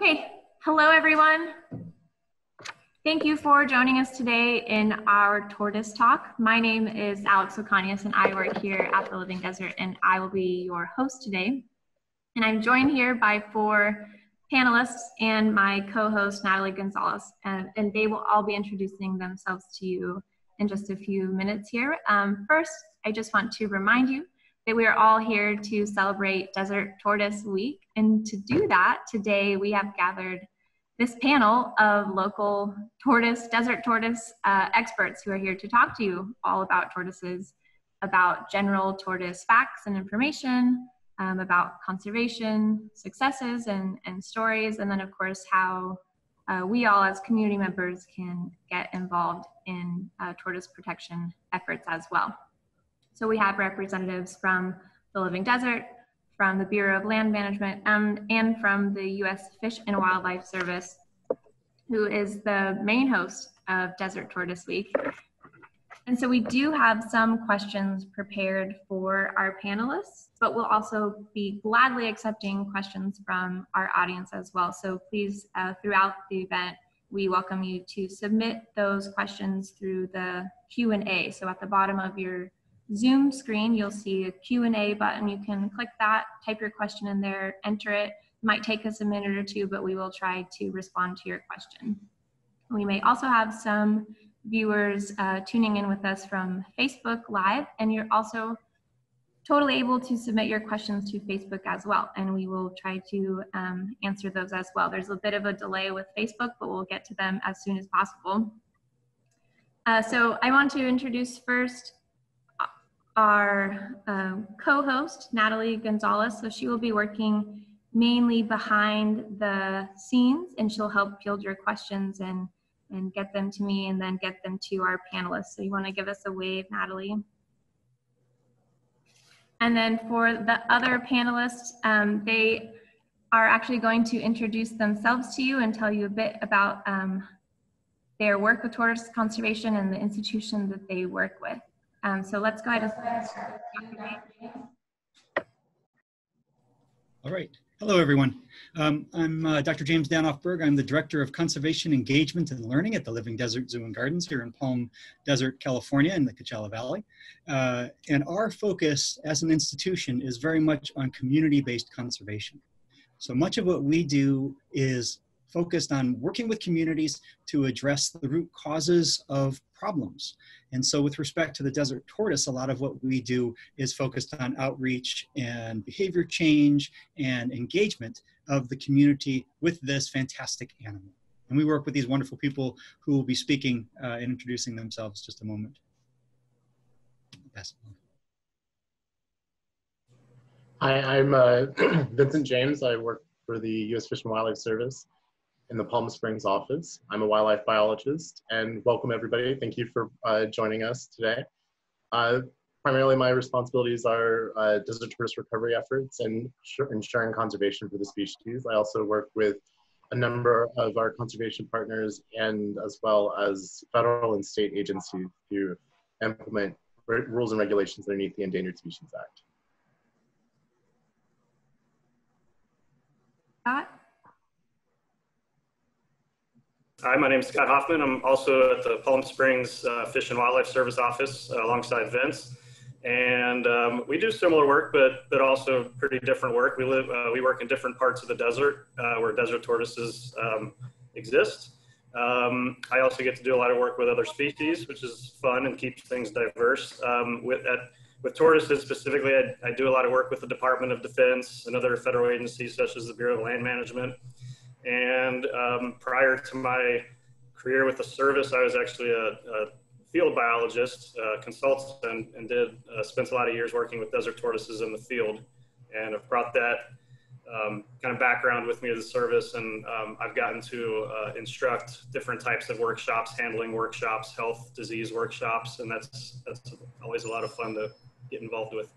Okay, hello everyone. Thank you for joining us today in our tortoise talk. My name is Alex Ocanius and I work here at the Living Desert and I will be your host today. And I'm joined here by four panelists and my co-host Natalie Gonzalez and, and, they will all be introducing themselves to you in just a few minutes here. Um, first, I just want to remind you that we are all here to celebrate Desert Tortoise Week. And to do that, today we have gathered this panel of local tortoise, desert tortoise uh, experts who are here to talk to you all about tortoises, about general tortoise facts and information, um, about conservation successes and, and stories, and then of course how uh, we all as community members can get involved in uh, tortoise protection efforts as well. So we have representatives from the Living Desert, from the Bureau of Land Management, um, and from the U.S. Fish and Wildlife Service, who is the main host of Desert Tortoise Week. And so we do have some questions prepared for our panelists, but we'll also be gladly accepting questions from our audience as well. So please, uh, throughout the event, we welcome you to submit those questions through the Q&A. So at the bottom of your Zoom screen, you'll see a Q&A button. You can click that, type your question in there, enter it. It might take us a minute or two, but we will try to respond to your question. We may also have some viewers uh, tuning in with us from Facebook Live, and you're also totally able to submit your questions to Facebook as well, and we will try to um, answer those as well. There's a bit of a delay with Facebook, but we'll get to them as soon as possible. Uh, so I want to introduce first our um, co-host, Natalie Gonzalez. So she will be working mainly behind the scenes and she'll help field your questions and, and get them to me and then get them to our panelists. So you wanna give us a wave, Natalie? And then for the other panelists, um, they are actually going to introduce themselves to you and tell you a bit about um, their work with tortoise conservation and the institution that they work with. Um, so let's go ahead and. All right. Hello, everyone. Um, I'm uh, Dr. James Danoff-Burg. I'm the Director of Conservation Engagement and Learning at the Living Desert Zoo and Gardens here in Palm Desert, California in the Coachella Valley. Uh, and our focus as an institution is very much on community-based conservation. So much of what we do is focused on working with communities to address the root causes of problems. And so with respect to the desert tortoise, a lot of what we do is focused on outreach and behavior change and engagement of the community with this fantastic animal. And we work with these wonderful people who will be speaking uh, and introducing themselves just a moment. Hi, I'm uh, Vincent James. I work for the U.S. Fish and Wildlife Service in the Palm Springs office. I'm a wildlife biologist and welcome everybody. Thank you for uh, joining us today. Uh, primarily my responsibilities are uh, desert tortoise recovery efforts and ensuring conservation for the species. I also work with a number of our conservation partners and as well as federal and state agencies to implement rules and regulations underneath the Endangered Species Act. Scott? Hi, my name is Scott Hoffmann. I'm also at the Palm Springs uh, Fish and Wildlife Service office uh, alongside Vince. And um, we do similar work, but, but also pretty different work. We live, uh, we work in different parts of the desert uh, where desert tortoises um, exist. Um, I also get to do a lot of work with other species, which is fun and keeps things diverse. Um, with, at, with tortoises specifically, I, I do a lot of work with the Department of Defense and other federal agencies such as the Bureau of Land Management. And um, prior to my career with the service, I was actually a, a field biologist, uh, consultant, and did uh, spent a lot of years working with desert tortoises in the field. And I've brought that um, kind of background with me to the service, and um, I've gotten to uh, instruct different types of workshops, handling workshops, health disease workshops, and that's that's always a lot of fun to get involved with.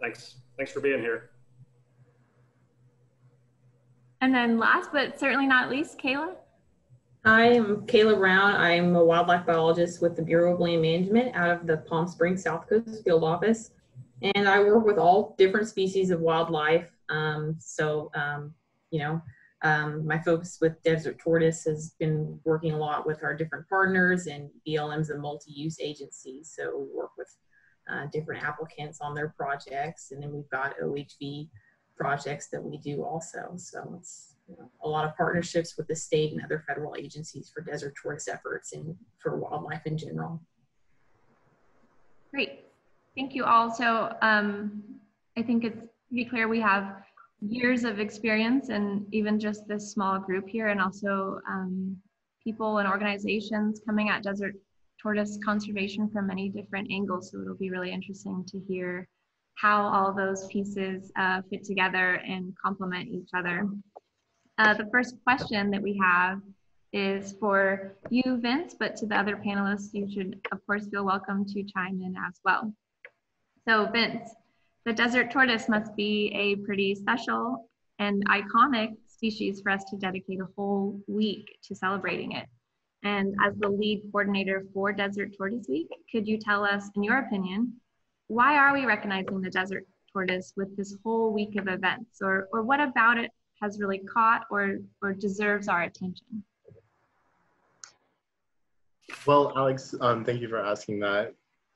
Thanks. Thanks for being here. And then last but certainly not least, Kayla. I am Kayla Brown. I'm a wildlife biologist with the Bureau of Land Management out of the Palm Springs South Coast Field Office. And I work with all different species of wildlife. Um, so, um, you know, Um, my focus with Desert Tortoise has been working a lot with our different partners and BLMs and multi-use agencies. So we work with uh, different applicants on their projects, and then we've got OHV projects that we do also. So it's you know, a lot of partnerships with the state and other federal agencies for desert tortoise efforts and for wildlife in general. Great. Thank you all. So um, I think it's pretty clear we have years of experience and even just this small group here and also um, people and organizations coming at desert tortoise conservation from many different angles. So it'll be really interesting to hear how all those pieces uh, fit together and complement each other. Uh, the first question that we have is for you, Vince, but to the other panelists, you should, of course, feel welcome to chime in as well. So, Vince, the desert tortoise must be a pretty special and iconic species for us to dedicate a whole week to celebrating it. And as the lead coordinator for Desert Tortoise Week, could you tell us, in your opinion, why are we recognizing the desert tortoise with this whole week of events? Or, or what about it has really caught or, or deserves our attention? Well, Alex, um, thank you for asking that.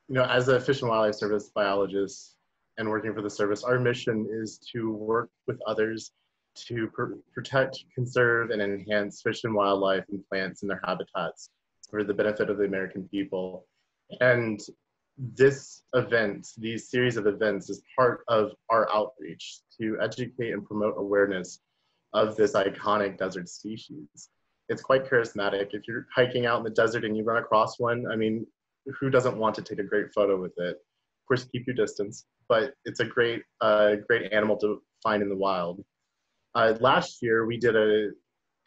You know, as a Fish and Wildlife Service biologist and working for the service, our mission is to work with others to pr protect, conserve, and enhance fish and wildlife and plants and their habitats for the benefit of the American people. And this event, these series of events, is part of our outreach to educate and promote awareness of this iconic desert species. It's quite charismatic. If you're hiking out in the desert and you run across one, I mean, who doesn't want to take a great photo with it? Of course, keep your distance, but it's a great, uh, great animal to find in the wild. Uh, last year, we did a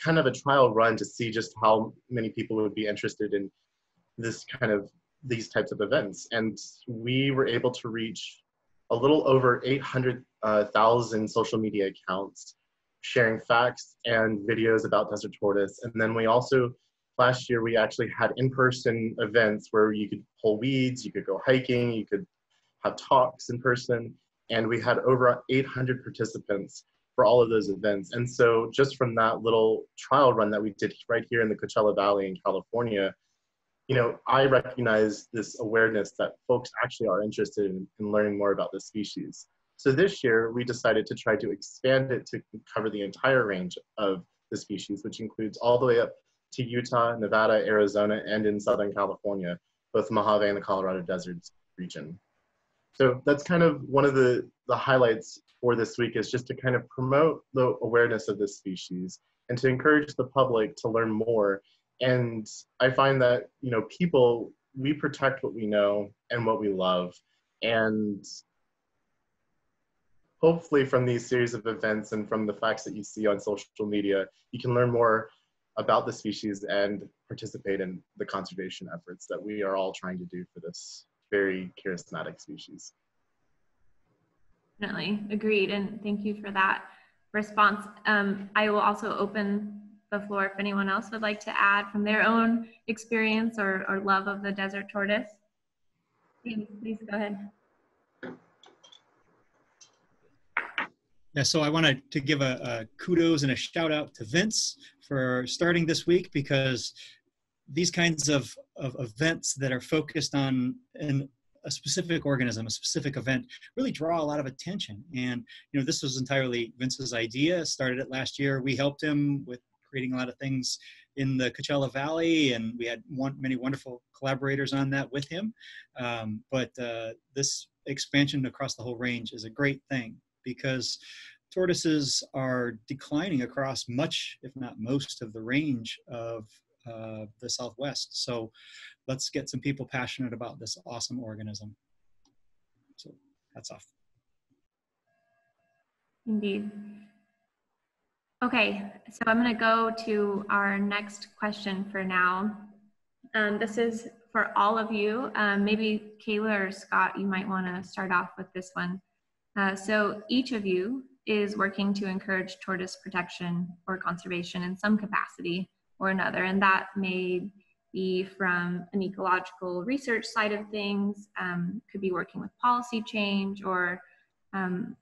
kind of a trial run to see just how many people would be interested in this kind of these types of events. And we were able to reach a little over 800,000 uh, social media accounts sharing facts and videos about desert tortoise. And then we also, last year, we actually had in-person events where you could pull weeds, you could go hiking, you could have talks in person. And we had over 800 participants for all of those events. And so just from that little trial run that we did right here in the Coachella Valley in California, you know, I recognize this awareness that folks actually are interested in, in learning more about the species. So this year, we decided to try to expand it to cover the entire range of the species, which includes all the way up to Utah, Nevada, Arizona, and in Southern California, both Mojave and the Colorado Deserts region. So that's kind of one of the, the highlights for this week is just to kind of promote the awareness of this species and to encourage the public to learn more. And I find that, you know, people, we protect what we know and what we love. And hopefully from these series of events and from the facts that you see on social media, you can learn more about the species and participate in the conservation efforts that we are all trying to do for this very charismatic species. Definitely agreed, and thank you for that response. Um, I will also open the floor if anyone else would like to add from their own experience or, or love of the desert tortoise. Please, go ahead. Yeah, so I wanted to give a, a, kudos and a shout out to Vince for starting this week because these kinds of, of events that are focused on an, a specific organism, a specific event, really draw a lot of attention. And you know, this was entirely Vince's idea. Started it last year. We helped him with creating a lot of things in the Coachella Valley, and we had one, many wonderful collaborators on that with him. Um, but uh, this expansion across the whole range is a great thing because tortoises are declining across much, if not most, of the range of uh, the Southwest. So let's get some people passionate about this awesome organism. So that's off. Indeed. Okay, so I'm going to go to our next question for now. Um, this is for all of you. Um, maybe Kayla or Scott, you might want to start off with this one. Uh, so each of you is working to encourage tortoise protection or conservation in some capacity or another, and that may be from an ecological research side of things, um, could be working with policy change or um,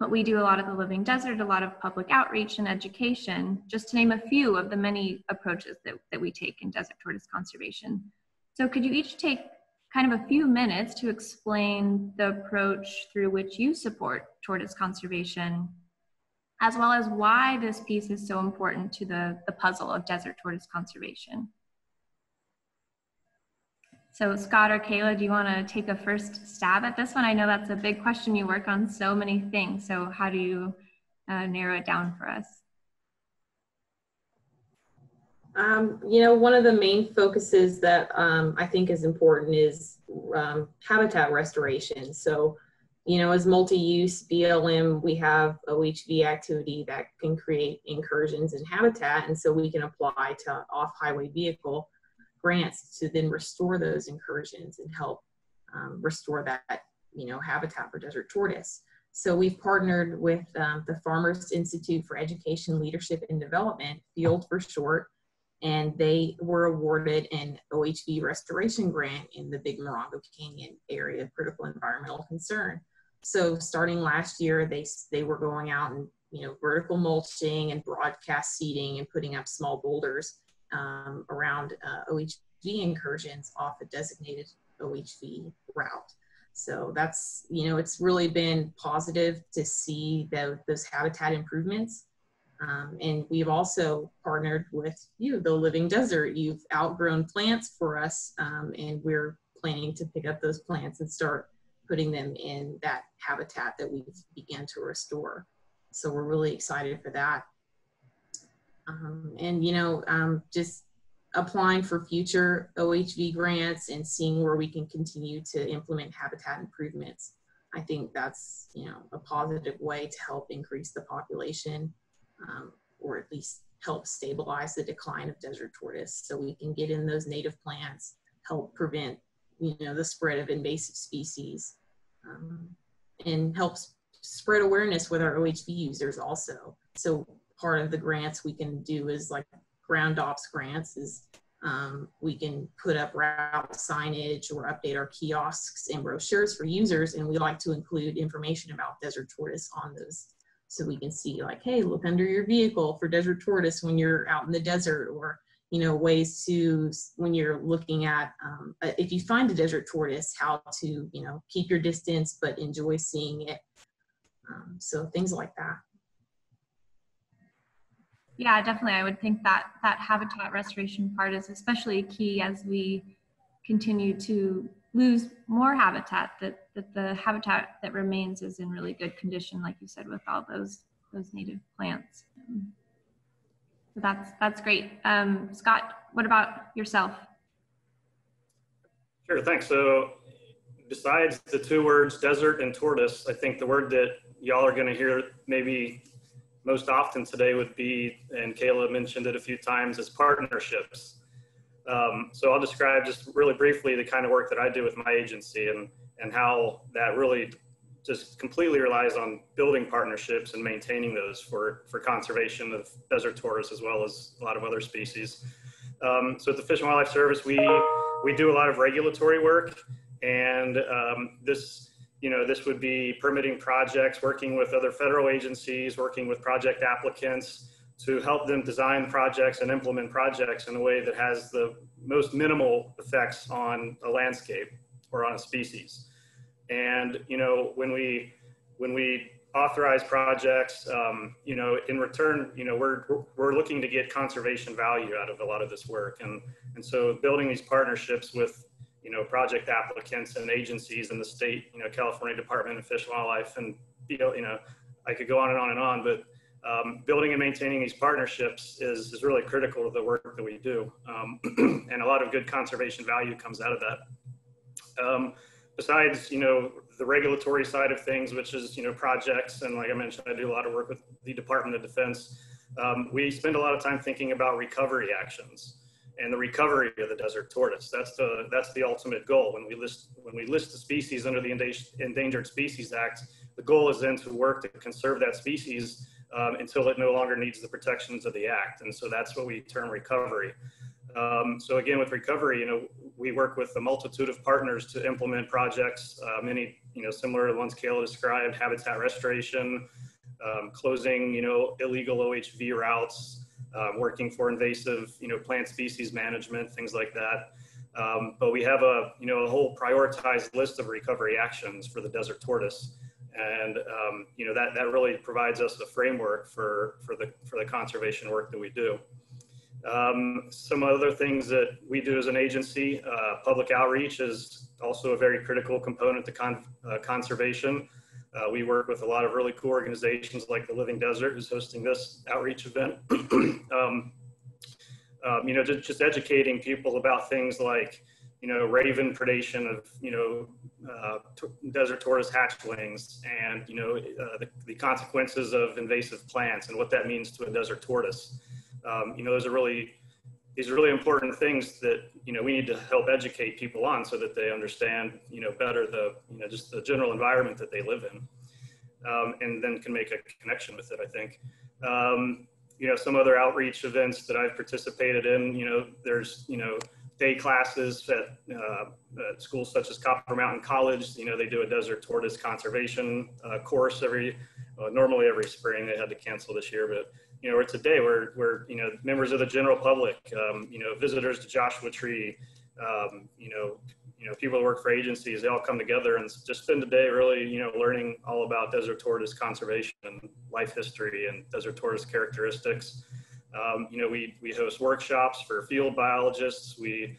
But we do a lot of the living desert, a lot of public outreach and education, just to name a few of the many approaches that, that we take in desert tortoise conservation. So could you each take kind of a few minutes to explain the approach through which you support tortoise conservation, as well as why this piece is so important to the, the puzzle of desert tortoise conservation. So Scott or Kayla, do you want to take a first stab at this one? I know that's a big question. You work on so many things. So how do you uh, narrow it down for us? Um, you know, one of the main focuses that um, I think is important is um, habitat restoration. So, you know, as multi-use BLM, we have OHV activity that can create incursions in habitat, and so we can apply to off-highway vehicle grants to then restore those incursions and help um, restore that, you know, habitat for desert tortoise. So we've partnered with um, the Farmers Institute for Education, Leadership, and Development, FIELD for short, and they were awarded an OHV restoration grant in the Big Morongo Canyon area of critical environmental concern. So starting last year, they, they were going out and, you know, vertical mulching and broadcast seeding and putting up small boulders um, around uh, OHV incursions off a designated OHV route. So that's, you know, it's really been positive to see the, those habitat improvements um, and we've also partnered with you, the Living Desert. You've outgrown plants for us, um, and we're planning to pick up those plants and start putting them in that habitat that we've begun to restore. So we're really excited for that. Um, and, you know, um, just applying for future OHV grants and seeing where we can continue to implement habitat improvements. I think that's, you know, a positive way to help increase the population um, or at least help stabilize the decline of desert tortoise so we can get in those native plants, help prevent you know, the spread of invasive species, um, and helps spread awareness with our OHV users also. So part of the grants we can do is like ground ops grants is um, we can put up route signage or update our kiosks and brochures for users and we like to include information about desert tortoise on those. So we can see like hey look under your vehicle for desert tortoise when you're out in the desert or you know ways to when you're looking at um, uh, if you find a desert tortoise how to you know keep your distance but enjoy seeing it. Um, so things like that yeah definitely. I would think that that habitat restoration part is especially key as we continue to lose more habitat that, that the habitat that remains is in really good condition like you said with all those those native plants. So that's that's great. Um, scott what about yourself? Sure thanks. So besides the two words desert and tortoise i think the word that y'all are going to hear maybe most often today would be and kayla mentioned it a few times is partnerships um, so I'll describe just really briefly the kind of work that I do with my agency and, and how that really just completely relies on building partnerships and maintaining those for, for conservation of desert tortoise as well as a lot of other species. Um, so at the Fish and Wildlife Service, we, we do a lot of regulatory work and um, this, you know, this would be permitting projects, working with other federal agencies, working with project applicants, to help them design projects and implement projects in a way that has the most minimal effects on a landscape or on a species. And you know, when we when we authorize projects, um, you know, in return, you know, we're we're looking to get conservation value out of a lot of this work, and and so building these partnerships with you know project applicants and agencies in the state, you know, California Department of Fish and Wildlife, and you know, I could go on and on and on, but um, building and maintaining these partnerships is, is really critical to the work that we do. Um, and a lot of good conservation value comes out of that. Um, besides, you know, the regulatory side of things, which is, you know, projects. And like I mentioned, I do a lot of work with the Department of Defense. Um, we spend a lot of time thinking about recovery actions and the recovery of the desert tortoise. That's the, that's the ultimate goal. When we list, when we list the species under the Endangered Species Act, the goal is then to work to conserve that species um, until it no longer needs the protections of the act. And so that's what we term recovery. Um, so again, with recovery, you know, we work with a multitude of partners to implement projects. Uh, many, you know, similar to the ones Kayla described, habitat restoration, um, closing, you know, illegal OHV routes, uh, working for invasive, you know, plant species management, things like that. Um, but we have a, you know, a whole prioritized list of recovery actions for the desert tortoise. And, um, you know, that, that really provides us a framework for, for, the, for the conservation work that we do. Um, some other things that we do as an agency, uh, public outreach is also a very critical component to con uh, conservation. Uh, we work with a lot of really cool organizations like the Living Desert, who's hosting this outreach event. um, um, you know, just, just, educating people about things like, you know, raven predation of, you know, uh, desert tortoise hatchlings and, you know, uh, the, the, consequences of invasive plants and what that means to a desert tortoise. Um, you know, those are really, these really important things that, you know, we need to help educate people on so that they understand, you know, better the, you know, just the general environment that they live in. Um, and then can make a connection with it, I think. Um, you know, some other outreach events that I've participated in, you know, there's, you know, day classes at, uh, at schools such as Copper Mountain College. You know, they do a desert tortoise conservation uh, course every, uh, normally every spring. They had to cancel this year, but you know, it's a day where, where you know, members of the general public, um, you know, visitors to Joshua Tree, um, you know, you know, people that work for agencies, they all come together and just spend a day really, you know, learning all about desert tortoise conservation and life history and desert tortoise characteristics. Um, you know, we, we host workshops for field biologists. We,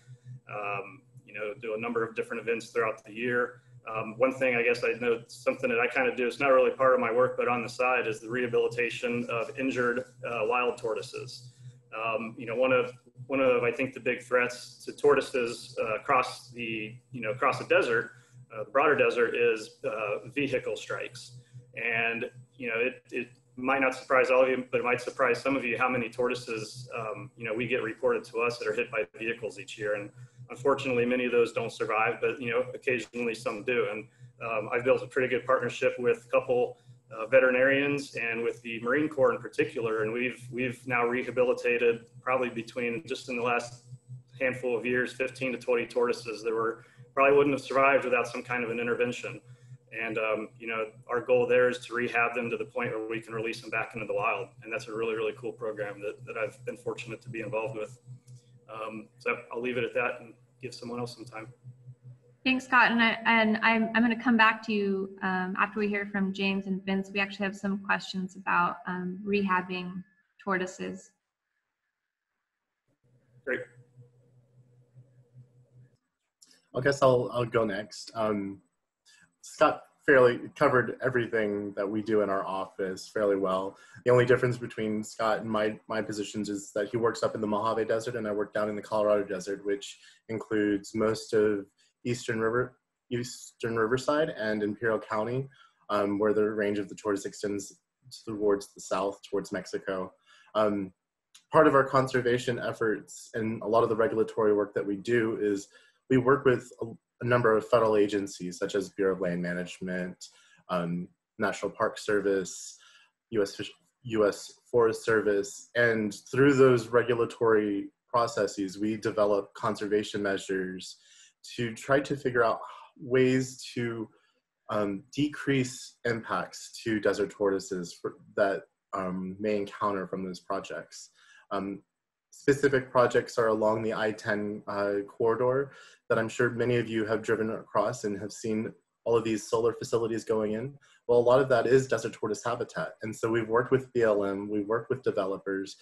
um, you know, do a number of different events throughout the year. Um, one thing I guess I know something that I kind of do, it's not really part of my work, but on the side is the rehabilitation of injured uh, wild tortoises. Um, you know, one of one of I think the big threats to tortoises uh, across the you know across the desert, uh, the broader desert, is uh, vehicle strikes, and you know it it might not surprise all of you, but it might surprise some of you how many tortoises um, you know we get reported to us that are hit by vehicles each year, and unfortunately many of those don't survive, but you know occasionally some do, and um, I've built a pretty good partnership with a couple uh, veterinarians and with the Marine Corps in particular. And we've, we've now rehabilitated probably between just in the last handful of years, 15 to 20 tortoises that were probably wouldn't have survived without some kind of an intervention. And, um, you know, our goal there is to rehab them to the point where we can release them back into the wild. And that's a really, really cool program that, that I've been fortunate to be involved with. Um, so I'll leave it at that and give someone else some time. Thanks, Scott. And, I, and I'm, I'm going to come back to you um, after we hear from James and Vince. We actually have some questions about um, rehabbing tortoises. Great. I guess I'll, I'll go next. Um, Scott fairly covered everything that we do in our office fairly well. The only difference between Scott and my, my positions is that he works up in the Mojave Desert and I work down in the Colorado Desert, which includes most of Eastern River, Eastern Riverside and Imperial County, um, where the range of the tortoise extends towards the south, towards Mexico. Um, part of our conservation efforts and a lot of the regulatory work that we do is we work with a, number of federal agencies such as Bureau of Land Management, um, National Park Service, U.S. Fish, U.S. Forest Service, and through those regulatory processes, we develop conservation measures to try to figure out ways to um, decrease impacts to desert tortoises for, that um, may encounter from those projects. Um, specific projects are along the I-10 uh, corridor that I'm sure many of you have driven across and have seen all of these solar facilities going in. Well, a lot of that is desert tortoise habitat. And so we've worked with BLM, we've worked with developers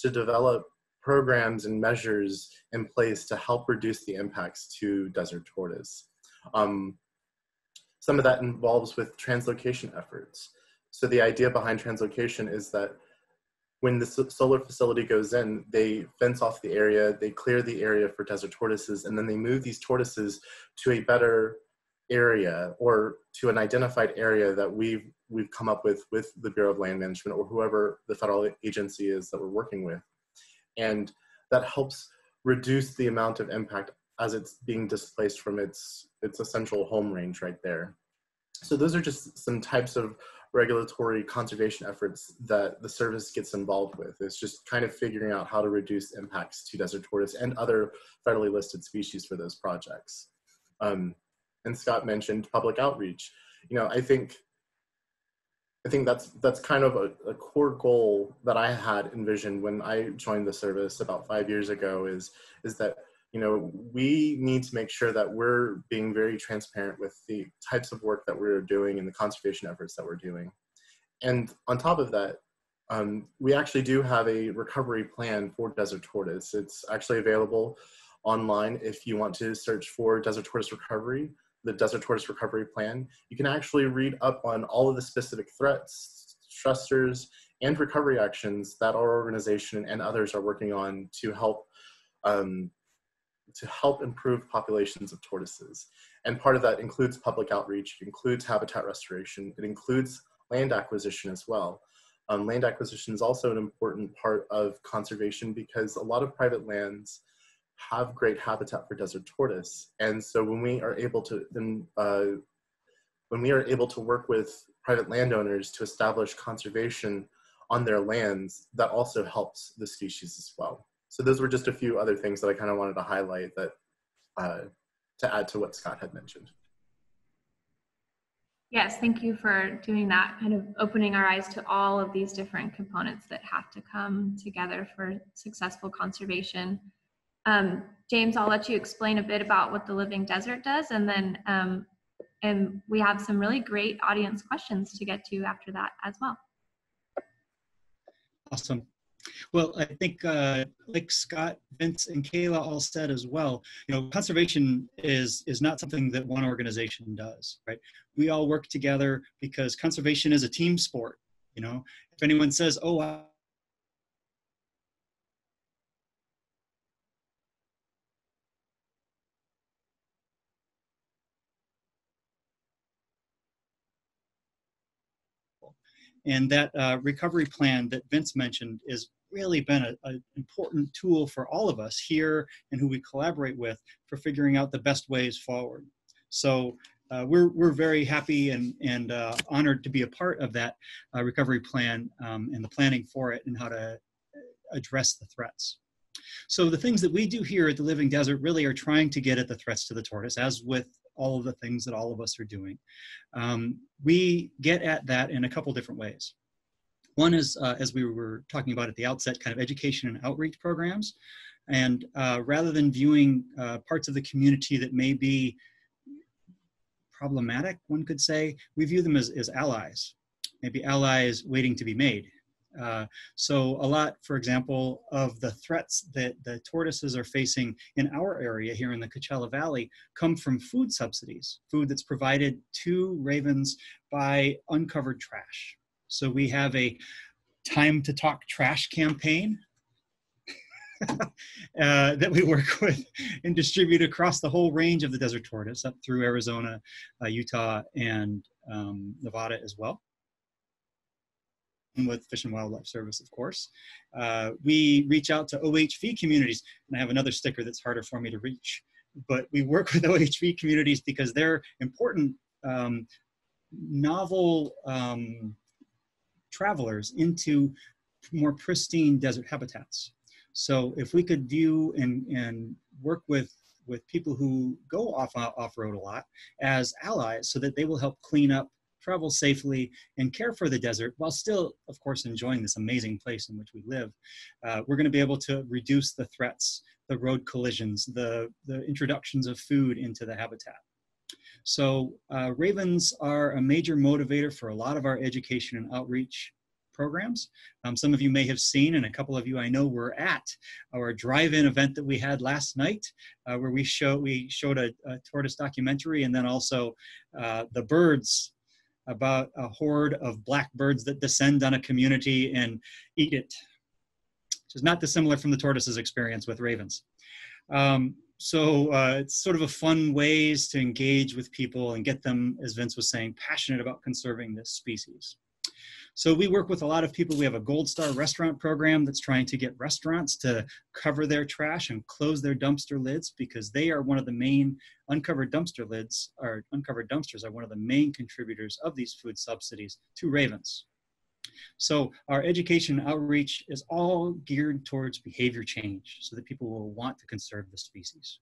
to develop programs and measures in place to help reduce the impacts to desert tortoise. Um, some of that involves with translocation efforts. So the idea behind translocation is that when the solar facility goes in, they fence off the area, they clear the area for desert tortoises, and then they move these tortoises to a better area or to an identified area that we've we've come up with with the Bureau of Land Management or whoever the federal agency is that we're working with and that helps reduce the amount of impact as it's being displaced from its its essential home range right there. So those are just some types of regulatory conservation efforts that the service gets involved with. It's just kind of figuring out how to reduce impacts to desert tortoise and other federally listed species for those projects. Um, and Scott mentioned public outreach. you know, I think I think that's that's kind of a, a, core goal that I had envisioned when I joined the service about five years ago is is that you know we need to make sure that we're being very transparent with the types of work that we're doing and the conservation efforts that we're doing. And on top of that, um, we actually do have a recovery plan for desert tortoise. It's actually available online if you want to search for desert tortoise recovery the Desert Tortoise Recovery Plan, you can actually read up on all of the specific threats, stressors, and recovery actions that our organization and others are working on to help um, to help improve populations of tortoises. And part of that includes public outreach, it includes habitat restoration, it includes land acquisition as well. Um, land acquisition is also an important part of conservation because a lot of private lands have great habitat for desert tortoise. And so when we are able to then uh, when we are able to work with private landowners to establish conservation on their lands, that also helps the species as well. So those were just a few other things that I kind of wanted to highlight that uh, to add to what Scott had mentioned. Yes, thank you for doing that, kind of opening our eyes to all of these different components that have to come together for successful conservation. Um, James, I'll let you explain a bit about what the Living Desert does, and then um, and we have some really great audience questions to get to after that as well. Awesome. Well, I think uh, like Scott, Vince, and Kayla all said as well, you know, conservation is is not something that one organization does, right? We all work together because conservation is a team sport. You know, if anyone says, "Oh, And that uh, recovery plan that Vince mentioned has really been an important tool for all of us here and who we collaborate with for figuring out the best ways forward. So uh, we're, we're very happy and, and uh, honored to be a part of that uh, recovery plan um, and the planning for it and how to address the threats. So the things that we do here at the Living Desert really are trying to get at the threats to the tortoise, as with all of the things that all of us are doing. Um, we get at that in a couple different ways. One is, uh, as we were talking about at the outset, kind of education and outreach programs. And uh, rather than viewing uh, parts of the community that may be problematic, one could say, we view them as, as allies, maybe allies waiting to be made. Uh, so a lot, for example, of the threats that the tortoises are facing in our area here in the Coachella Valley come from food subsidies, food that's provided to ravens by uncovered trash. So we have a time to talk trash campaign uh, that we work with and distribute across the whole range of the desert tortoise up through Arizona, uh, Utah, and um, Nevada as well with Fish and Wildlife Service, of course. Uh, we reach out to OHV communities, and I have another sticker that's harder for me to reach, but we work with OHV communities because they're important um, novel um, travelers into more pristine desert habitats. So if we could view and, and work with with people who go off off road a lot as allies so that they will help clean up travel safely, and care for the desert while still, of course, enjoying this amazing place in which we live. Uh, we're going to be able to reduce the threats, the road collisions, the, the introductions of food into the habitat. So uh, ravens are a major motivator for a lot of our education and outreach programs. Um, some of you may have seen, and a couple of you I know were at our drive-in event that we had last night, uh, where we show we showed a, a, tortoise documentary, and then also uh, the birds about a horde of blackbirds that descend on a community and eat it, which is not dissimilar from the tortoise's experience with ravens. Um, so uh, it's sort of a fun ways to engage with people and get them, as Vince was saying, passionate about conserving this species. So we work with a lot of people. We have a Gold Star restaurant program that's trying to get restaurants to cover their trash and close their dumpster lids because they are one of the main uncovered dumpster lids or uncovered dumpsters are one of the main contributors of these food subsidies to ravens. So our education outreach is all geared towards behavior change so that people will want to conserve the species.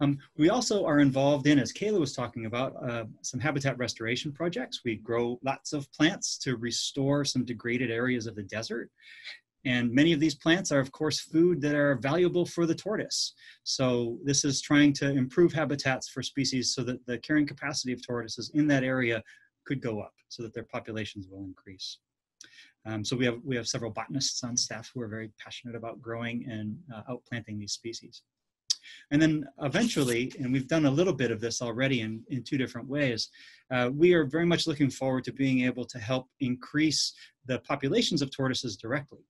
Um, we also are involved in, as Kayla was talking about, uh, some habitat restoration projects. We grow lots of plants to restore some degraded areas of the desert. And many of these plants are, of course, food that are valuable for the tortoise. So this is trying to improve habitats for species so that the carrying capacity of tortoises in that area could go up so that their populations will increase. Um, so we have, we have several botanists on staff who are very passionate about growing and uh, outplanting these species. And then eventually, and we've done a little bit of this already in, in two different ways, uh, we are very much looking forward to being able to help increase the populations of tortoises directly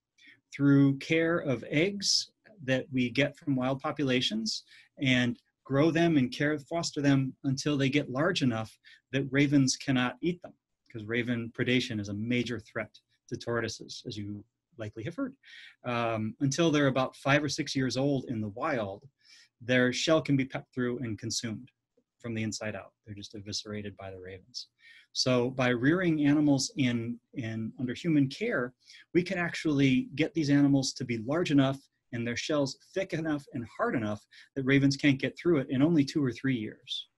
through care of eggs that we get from wild populations and grow them and care foster them until they get large enough that ravens cannot eat them because raven predation is a major threat to tortoises as you likely have heard. Um, until they're about five or six years old in the wild their shell can be pecked through and consumed from the inside out they're just eviscerated by the ravens so by rearing animals in, in under human care, we can actually get these animals to be large enough and their shells thick enough and hard enough that ravens can't get through it in only two or three years,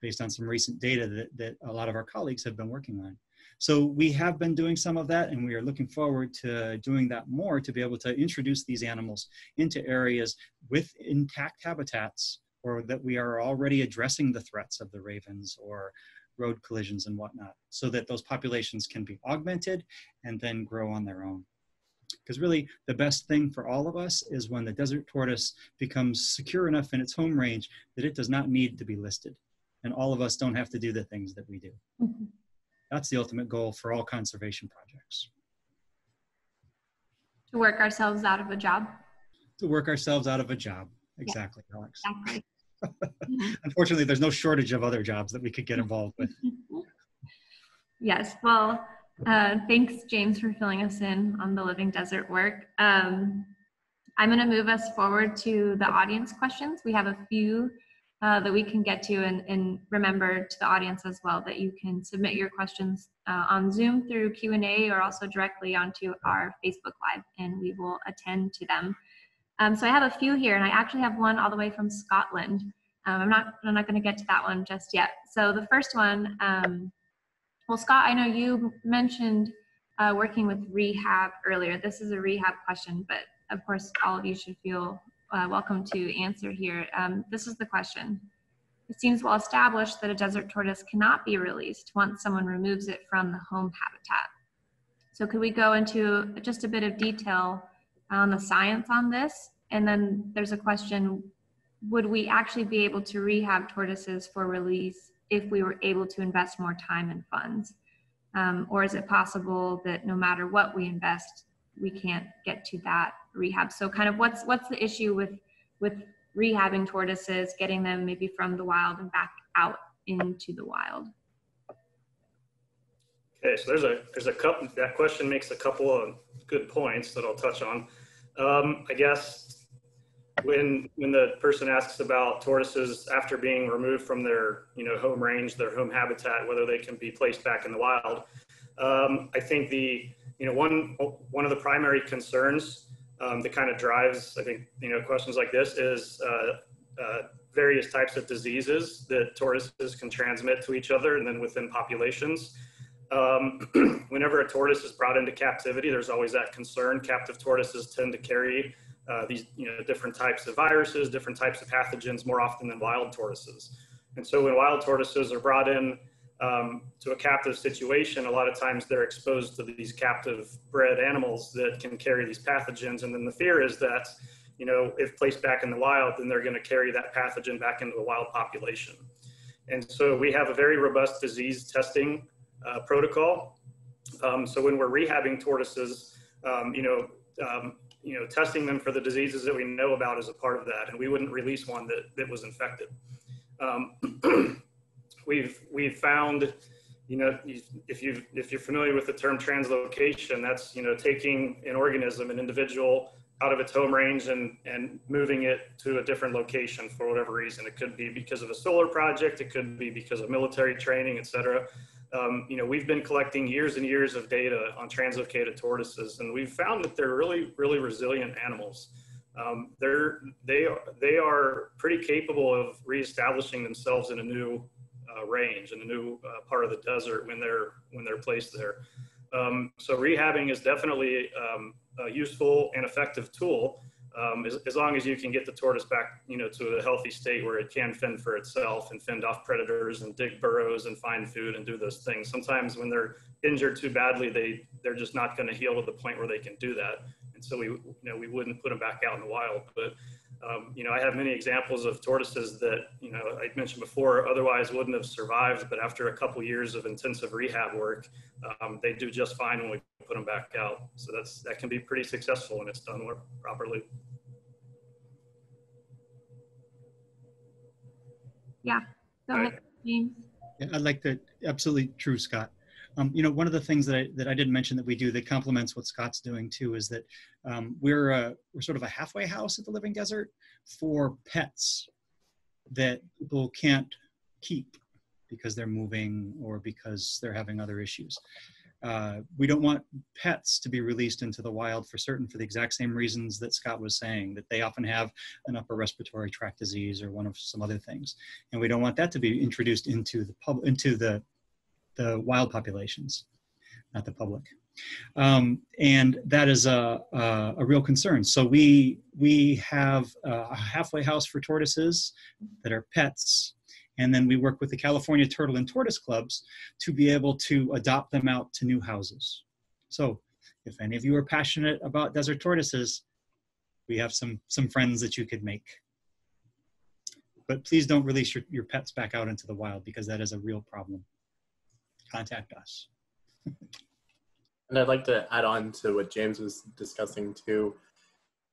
based on some recent data that, that a lot of our colleagues have been working on. So we have been doing some of that and we are looking forward to doing that more to be able to introduce these animals into areas with intact habitats or that we are already addressing the threats of the ravens or road collisions and whatnot, so that those populations can be augmented and then grow on their own. Because really, the best thing for all of us is when the desert tortoise becomes secure enough in its home range that it does not need to be listed. And all of us don't have to do the things that we do. Mm-hmm. That's the ultimate goal for all conservation projects. To work ourselves out of a job. To work ourselves out of a job. Exactly, yeah. Alex. Exactly. Unfortunately, there's no shortage of other jobs that we could get involved with. Yes, well, uh, thanks, James, for filling us in on the Living Desert work. Um, I'm going to move us forward to the audience questions. We have a few uh, that we can get to, and, and, remember to the audience as well that you can submit your questions uh, on Zoom through Q&A or also directly onto our Facebook Live, and we will attend to them. Um, so I have a few here, and I actually have one all the way from Scotland. Um, I'm not I'm not going to get to that one just yet. So the first one, um, well, Scott, I know you mentioned uh, working with rehab earlier. This is a rehab question, but of course, all of you should feel uh, welcome to answer here. Um, this is the question. It seems well established that a desert tortoise cannot be released once someone removes it from the home habitat. So could we go into just a bit of detail on the science on this and then there's a question, would we actually be able to rehab tortoises for release if we were able to invest more time and funds? Um, or is it possible that no matter what we invest, we can't get to that rehab? So kind of what's, what's the issue with, with rehabbing tortoises, getting them maybe from the wild and back out into the wild? Okay, so there's a there's a couple. That question makes a couple of good points that I'll touch on. Um, I guess when when the person asks about tortoises after being removed from their you know home range, their home habitat, whether they can be placed back in the wild, um, I think the you know one one of the primary concerns um, that kind of drives I think you know questions like this is uh, uh, various types of diseases that tortoises can transmit to each other and then within populations. Um, whenever a tortoise is brought into captivity, there's always that concern. Captive tortoises tend to carry uh, these you know different types of viruses, different types of pathogens more often than wild tortoises. And so when wild tortoises are brought in um, to a captive situation, a lot of times they're exposed to these captive bred animals that can carry these pathogens. And then the fear is that, you know, if placed back in the wild, then they're going to carry that pathogen back into the wild population. And so we have a very robust disease testing uh, protocol. Um, so when we're rehabbing tortoises, um, you know, um, you know, testing them for the diseases that we know about is a part of that, and we wouldn't release one that, that was infected. We've we've found, you know, if you if you're familiar with the term translocation, that's you know taking an organism, an individual, out of its home range and and moving it to a different location for whatever reason. It could be because of a solar project, it could be because of military training, et cetera um, you know, we've been collecting years and years of data on translocated tortoises, and we've found that they're really, really resilient animals. um, they're they are they are pretty capable of reestablishing themselves in a new uh, range in a new uh, part of the desert when they're when they're placed there. Um, so rehabbing is definitely um, a useful and effective tool um, as, as, long as you can get the tortoise back, you know, to a healthy state where it can fend for itself and fend off predators and dig burrows and find food and do those things. Sometimes when they're injured too badly, they they're just not going to heal to the point where they can do that. And so we, you know, we wouldn't put them back out in the wild. But um, you know, I have many examples of tortoises that, you know, I mentioned before, otherwise wouldn't have survived, but after a couple years of intensive rehab work, um, they do just fine when we put them back out. So that's, that can be pretty successful when it's done properly. Yeah, go ahead, James. Yeah, I'd like to, absolutely true, Scott. Um, you know, one of the things that I, that I didn't mention that we do that complements what Scott's doing too is that um, we're a, we're sort of a halfway house at the Living Desert for pets that people can't keep because they're moving or because they're having other issues. Uh, we don't want pets to be released into the wild for certain for the exact same reasons that Scott was saying, that they often have an upper respiratory tract disease or one of some other things. And we don't want that to be introduced into the pub, into the the wild populations, not the public. Um, and that is a, a, a, real concern. So we, we have a halfway house for tortoises that are pets, and then we work with the California Turtle and Tortoise Clubs to be able to adopt them out to new houses. So if any of you are passionate about desert tortoises, we have some, some friends that you could make. But please don't release your, your pets back out into the wild because that is a real problem contact us. and I'd like to add on to what James was discussing too.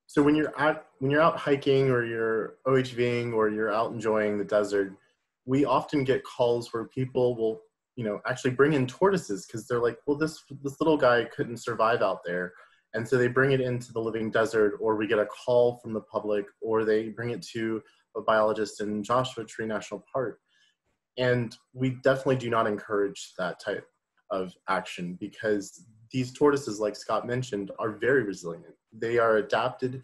So when you're out when you're out hiking or you're OHVing or you're out enjoying the desert, we often get calls where people will, you know, actually bring in tortoises because they're like, well, this this little guy couldn't survive out there. And so they bring it into the living desert, or we get a call from the public, or they bring it to a biologist in Joshua Tree National Park. And we definitely do not encourage that type of action because these tortoises, like Scott mentioned, are very resilient. They are adapted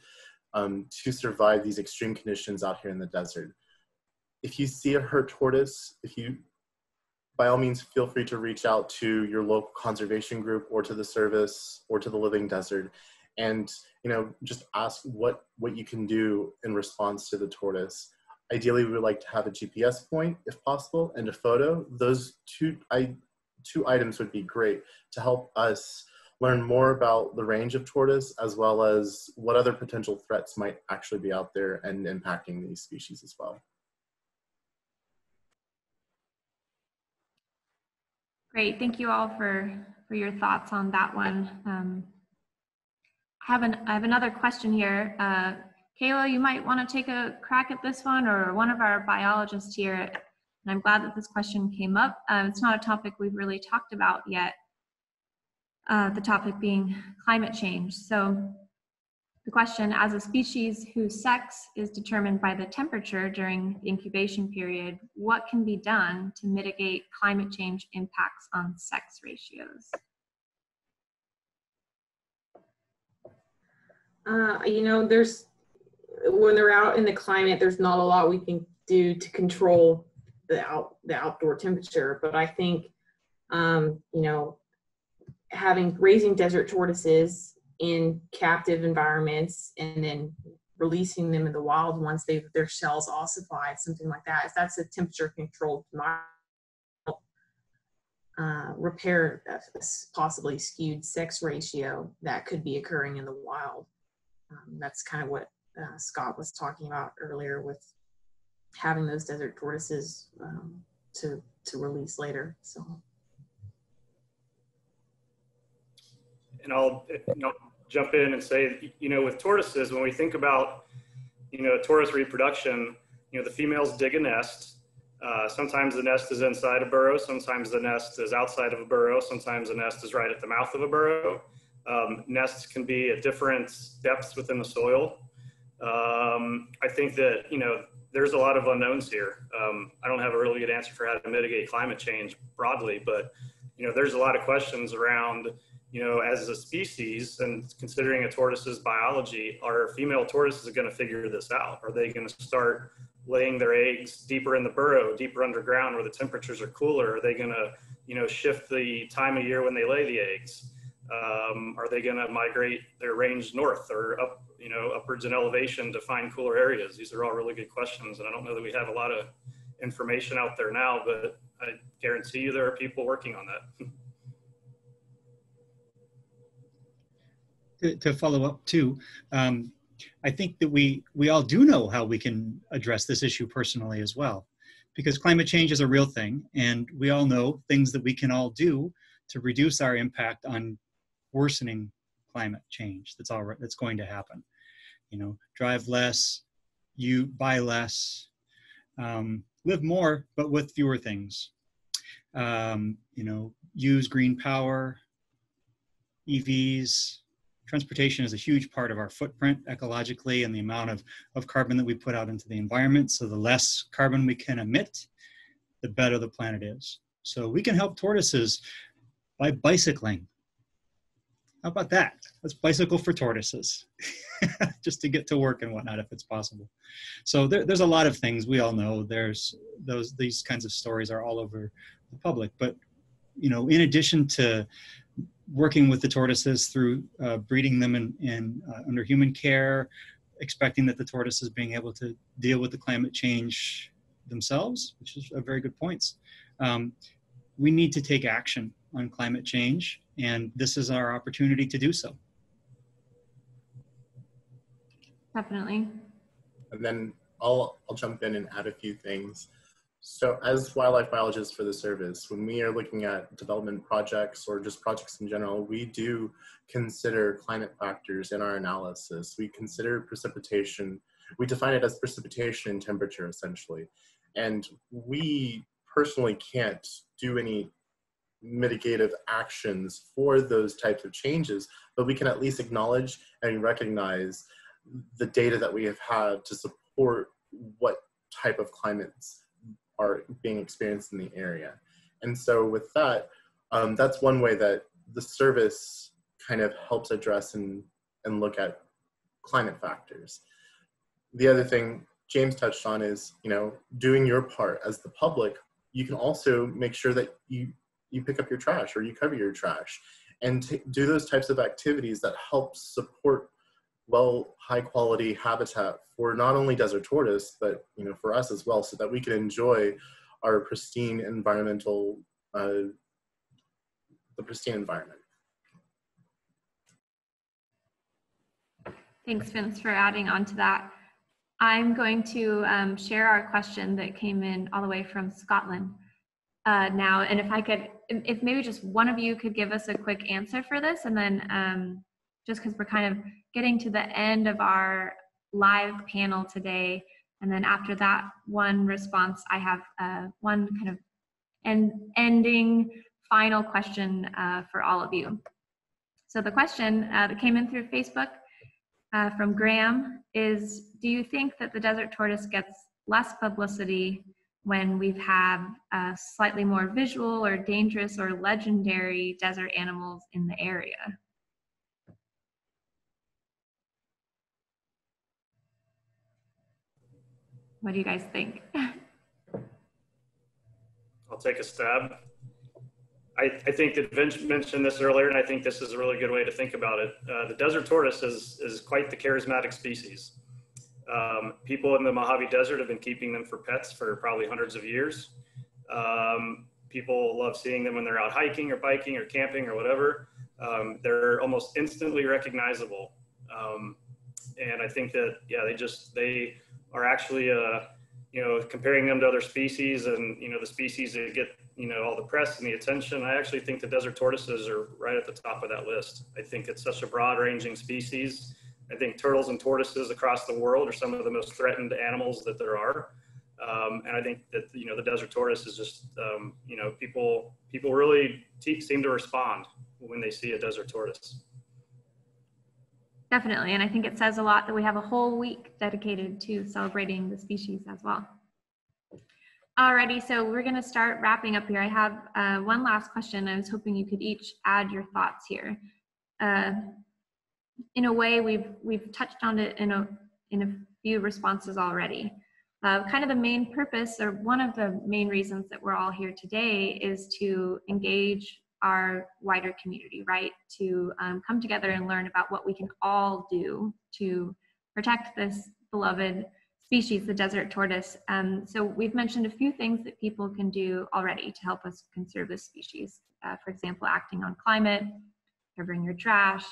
um, to survive these extreme conditions out here in the desert. If you see a hurt tortoise, if you, by all means, feel free to reach out to your local conservation group or to the service or to the Living Desert and you know just ask what what you can do in response to the tortoise Ideally, we would like to have a GPS point if possible and a photo. Those two, I, two items would be great to help us learn more about the range of tortoise as well as what other potential threats might actually be out there and impacting these species as well. Great, thank you all for, for your thoughts on that one. Um, I, have an, I have another question here. Uh, Kayla, you might want to take a crack at this one, or one of our biologists here. And I'm glad that this question came up. Um, it's not a topic we've really talked about yet, uh, the topic being climate change. So the question, as a species whose sex is determined by the temperature during the incubation period, what can be done to mitigate climate change impacts on sex ratios? Uh, you know, there's when they're out in the climate, there's not a lot we can do to control the out the outdoor temperature. But I think, um, you know, having raising desert tortoises in captive environments and then releasing them in the wild once they their shells ossified, something like that. If that's a temperature controlled uh, repair possibly skewed sex ratio that could be occurring in the wild. Um, that's kind of what uh, Scott was talking about earlier with having those desert tortoises um, to to release later. So. And I'll you know, jump in and say, you know, with tortoises, when we think about, you know, tortoise reproduction, you know, the females dig a nest. Uh, sometimes the nest is inside a burrow. Sometimes the nest is outside of a burrow. Sometimes the nest is right at the mouth of a burrow. Um, nests can be at different depths within the soil. Um, I think that, you know, there's a lot of unknowns here. Um, I don't have a really good answer for how to mitigate climate change broadly, but, you know, there's a lot of questions around, you know, as a species and considering a tortoise's biology, are female tortoises going to figure this out? Are they going to start laying their eggs deeper in the burrow, deeper underground where the temperatures are cooler? Are they going to, you know, shift the time of year when they lay the eggs? Um, are they going to migrate their range north or up, you know, upwards in elevation to find cooler areas? These are all really good questions, and I don't know that we have a lot of information out there now, but I guarantee you there are people working on that. to, to follow up too, um, I think that we we all do know how we can address this issue personally as well, because climate change is a real thing, and we all know things that we can all do to reduce our impact on worsening climate change. That's all that's going to happen. You know, drive less, you buy less, um, live more, but with fewer things. Um, you know, use green power, EVs, transportation is a huge part of our footprint ecologically and the amount of, of carbon that we put out into the environment. So the less carbon we can emit, the better the planet is. So we can help tortoises by bicycling. How about that? Let's bicycle for tortoises, just to get to work and whatnot if it's possible. So there, there's a lot of things we all know. There's those these kinds of stories are all over the public. But you know, in addition to working with the tortoises through uh, breeding them in, in uh, under human care, expecting that the tortoises being able to deal with the climate change themselves, which is a very good points. Um, we need to take action on climate change, and this is our opportunity to do so. Definitely. And then I'll, I'll jump in and add a few things. So as wildlife biologists for the service, when we are looking at development projects or just projects in general, we do consider climate factors in our analysis. We consider precipitation, we define it as precipitation and temperature essentially. And we personally can't do any mitigative actions for those types of changes, but we can at least acknowledge and recognize the data that we have had to support what type of climates are being experienced in the area. And so with that, um, that's one way that the service kind of helps address and, and look at climate factors. The other thing James touched on is, you know, doing your part as the public, you can also make sure that you, you pick up your trash or you cover your trash. And do those types of activities that help support well high quality habitat for not only desert tortoise but you know for us as well so that we can enjoy our pristine environmental uh, the pristine environment. Thanks, Vince, for adding on to that. I'm going to um, share our question that came in all the way from Scotland uh, now. And if I could, if maybe just one of you could give us a quick answer for this, and then um, just because we're kind of getting to the end of our live panel today. And then after that one response, I have uh, one kind of end, ending final question uh, for all of you. So the question uh, that came in through Facebook uh, from Graham is, do you think that the desert tortoise gets less publicity when we've had uh, slightly more visual or dangerous or legendary desert animals in the area? What do you guys think? I'll take a stab. I, I think that Vince mentioned this earlier, and I think this is a really good way to think about it. Uh, the desert tortoise is, is quite the charismatic species. Um, people in the Mojave Desert have been keeping them for pets for probably hundreds of years. Um, people love seeing them when they're out hiking or biking or camping or whatever. Um, they're almost instantly recognizable. Um, and I think that, yeah, they just, they, are actually, uh, you know, comparing them to other species and, you know, the species that get, you know, all the press and the attention, I actually think the desert tortoises are right at the top of that list. I think it's such a broad ranging species. I think turtles and tortoises across the world are some of the most threatened animals that there are. Um, and I think that, you know, the desert tortoise is just, um, you know, people, people really seem to respond when they see a desert tortoise. Definitely. And I think it says a lot that we have a whole week dedicated to celebrating the species as well. Alrighty, so we're going to start wrapping up here. I have uh, one last question. I was hoping you could each add your thoughts here. Uh, in a way, we've we've touched on it in a in a few responses already. Uh, kind of the main purpose, or one of the main reasons that we're all here today, is to engage our wider community, right? To um, come together and learn about what we can all do to protect this beloved species, the desert tortoise. Um, so we've mentioned a few things that people can do already to help us conserve this species. Uh, for example, acting on climate, covering your trash.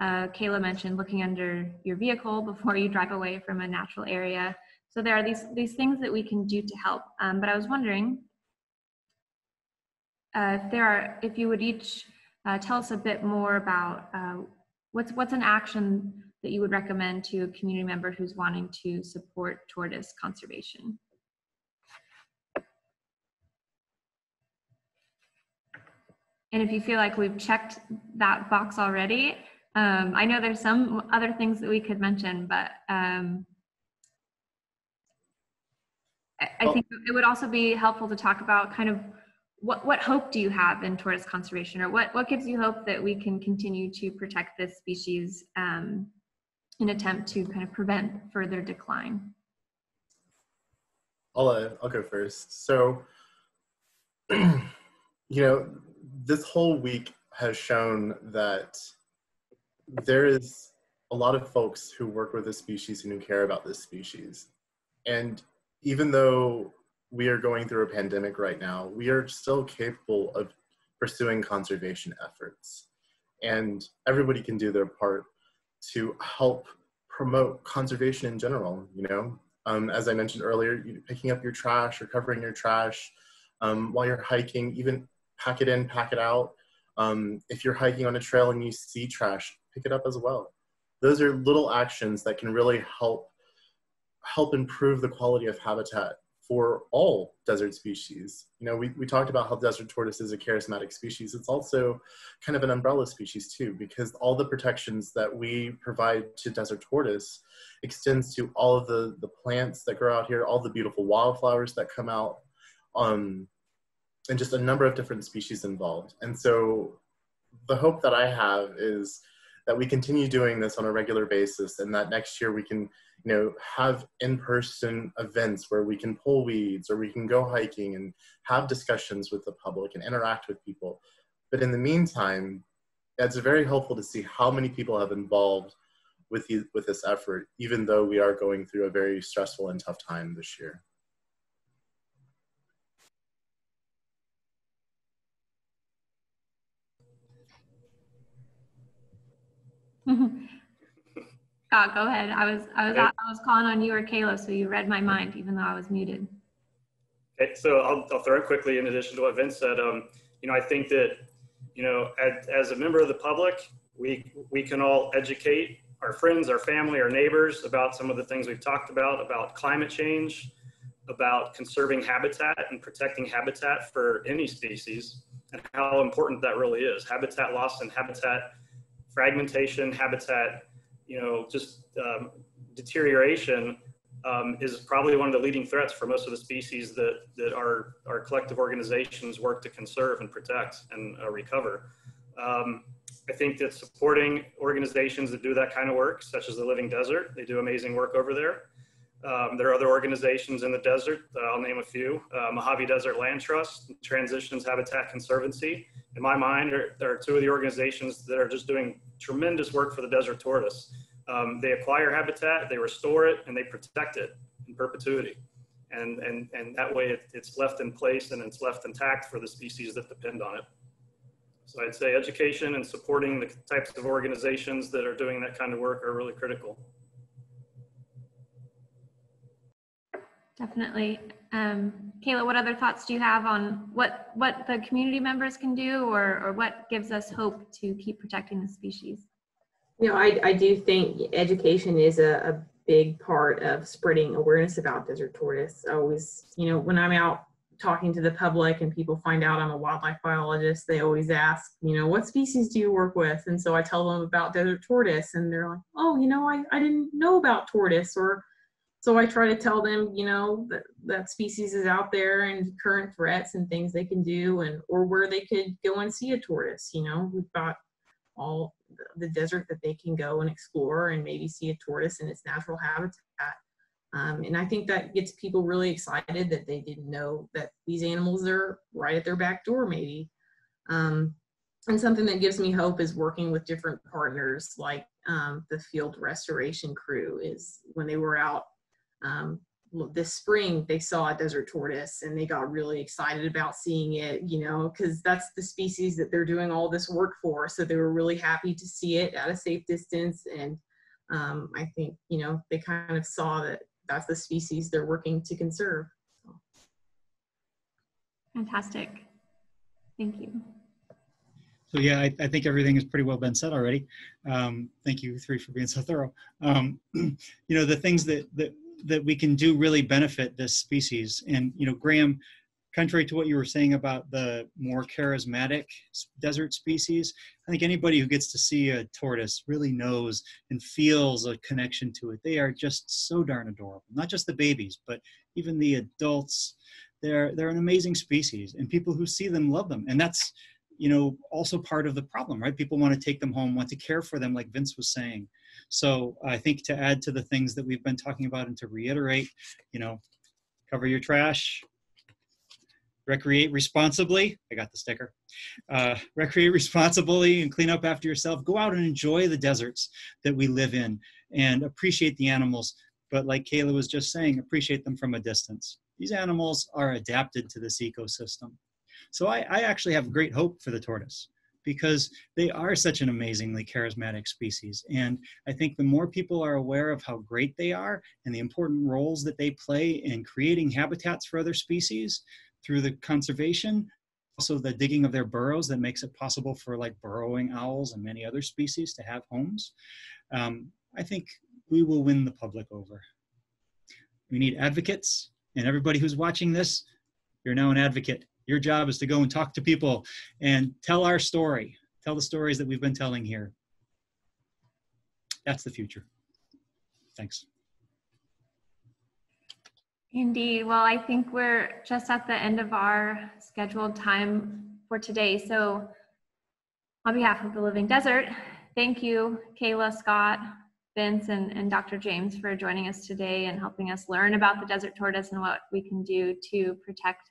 Uh, Kayla mentioned looking under your vehicle before you drive away from a natural area. So there are these, these things that we can do to help. Um, but I was wondering uh, if there are, if you would each uh, tell us a bit more about uh, what's, what's an action that you would recommend to a community member who's wanting to support tortoise conservation? And if you feel like we've checked that box already, um, I know there's some other things that we could mention, but um, I, I think it would also be helpful to talk about kind of what, what hope do you have in tortoise conservation or what, what gives you hope that we can continue to protect this species um, in attempt to kind of prevent further decline? I'll, uh, I'll go first. So, you know, this whole week has shown that there is a lot of folks who work with this species and who care about this species. And even though we are going through a pandemic right now, we are still capable of pursuing conservation efforts. And everybody can do their part to help promote conservation in general, you know? Um, as I mentioned earlier, picking up your trash or covering your trash um, while you're hiking, even pack it in, pack it out. Um, if you're hiking on a trail and you see trash, pick it up as well. Those are little actions that can really help help improve the quality of habitat for all desert species. You know, we, we talked about how desert tortoise is a charismatic species. It's also kind of an umbrella species too, because all the protections that we provide to desert tortoise extends to all of the, the plants that grow out here, all the beautiful wildflowers that come out, um, and just a number of different species involved. And so the hope that I have is that we continue doing this on a regular basis and that next year we can you know, have in-person events where we can pull weeds or we can go hiking and have discussions with the public and interact with people. But in the meantime, it's very helpful to see how many people have involved with, the, with this effort, even though we are going through a very stressful and tough time this year. Scott, go ahead. I was I was okay. I was calling on you or Kayla, so you read my mind, even though I was muted. Okay, so I'll, I'll throw it quickly. In addition to what Vince said, um, you know, I think that you know, as, as a member of the public, we we can all educate our friends, our family, our neighbors about some of the things we've talked about about climate change, about conserving habitat and protecting habitat for any species, and how important that really is. Habitat loss and habitat fragmentation, habitat you know, just um, deterioration um, is probably one of the leading threats for most of the species that, that our, our collective organizations work to conserve and protect and uh, recover. Um, I think that supporting organizations that do that kind of work, such as the Living Desert, they do amazing work over there. Um, there are other organizations in the desert, uh, I'll name a few. Uh, Mojave Desert Land Trust, Transitions Habitat Conservancy. In my mind, are, there are two of the organizations that are just doing tremendous work for the desert tortoise. Um, they acquire habitat, they restore it, and they protect it in perpetuity. And, and, and that way it, it's left in place and it's left intact for the species that depend on it. So I'd say education and supporting the types of organizations that are doing that kind of work are really critical. Definitely. Um, Kayla, what other thoughts do you have on what, what the community members can do or, or what gives us hope to keep protecting the species? You know, I, I do think education is a, a big part of spreading awareness about desert tortoise. I always, you know, when I'm out talking to the public and people find out I'm a wildlife biologist, they always ask, you know, what species do you work with? And so I tell them about desert tortoise and they're like, oh, you know, I, I didn't know about tortoise or so I try to tell them, you know, that that species is out there and current threats and things they can do, and or where they could go and see a tortoise. You know, we've got all the desert that they can go and explore and maybe see a tortoise in its natural habitat. Um, and I think that gets people really excited that they didn't know that these animals are right at their back door, maybe. Um, and something that gives me hope is working with different partners like um, the field restoration crew is when they were out um, this spring they saw a desert tortoise and they got really excited about seeing it you know because that's the species that they're doing all this work for so they were really happy to see it at a safe distance and um, i think you know they kind of saw that that's the species they're working to conserve Fantastic. Thank you. So yeah, I, I think everything has pretty well been said already. Um, thank you three for being so thorough. Um, you know, the things that, that, that we can do really benefit this species. And, you know, Graham, contrary to what you were saying about the more charismatic desert species, I think anybody who gets to see a tortoise really knows and feels a connection to it. They are just so darn adorable. Not just the babies, but even the adults. They're they're an amazing species, and people who see them love them. And that's you know also part of the problem, right? People want to take them home, want to care for them, like Vince was saying. So I think to add to the things that we've been talking about and to reiterate, you know, cover your trash, recreate responsibly. I got the sticker. Uh, recreate responsibly and clean up after yourself. Go out and enjoy the deserts that we live in and appreciate the animals. But like Kayla was just saying, appreciate them from a distance. These animals are adapted to this ecosystem. So I, I actually have great hope for the tortoise because they are such an amazingly charismatic species. And I think the more people are aware of how great they are and the important roles that they play in creating habitats for other species, through the conservation, also the digging of their burrows that makes it possible for like burrowing owls and many other species to have homes. Um, I think we will win the public over. We need advocates, and everybody who's watching this, you're now an advocate. Your job is to go and talk to people and tell our story, tell the stories that we've been telling here. That's the future. Thanks. Indeed. Well, I think we're just at the end of our scheduled time for today. So on behalf of the Living Desert, thank you, Kayla, Scott, Vince, and, and Dr. James for joining us today and helping us learn about the desert tortoise and what we can do to protect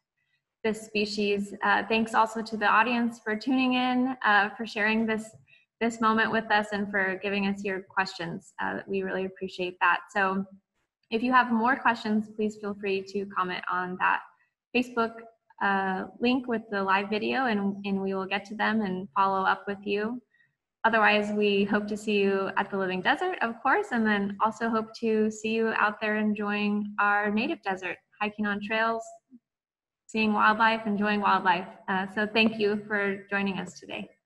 this species. Uh, thanks also to the audience for tuning in, uh, for sharing this this moment with us, and for giving us your questions. Uh, we really appreciate that. So if you have more questions, please feel free to comment on that Facebook uh, link with the live video and, and we will get to them and follow up with you. Otherwise, we hope to see you at the Living Desert, of course, and then also hope to see you out there enjoying our native desert, hiking on trails, seeing wildlife, enjoying wildlife. Uh, so thank you for joining us today.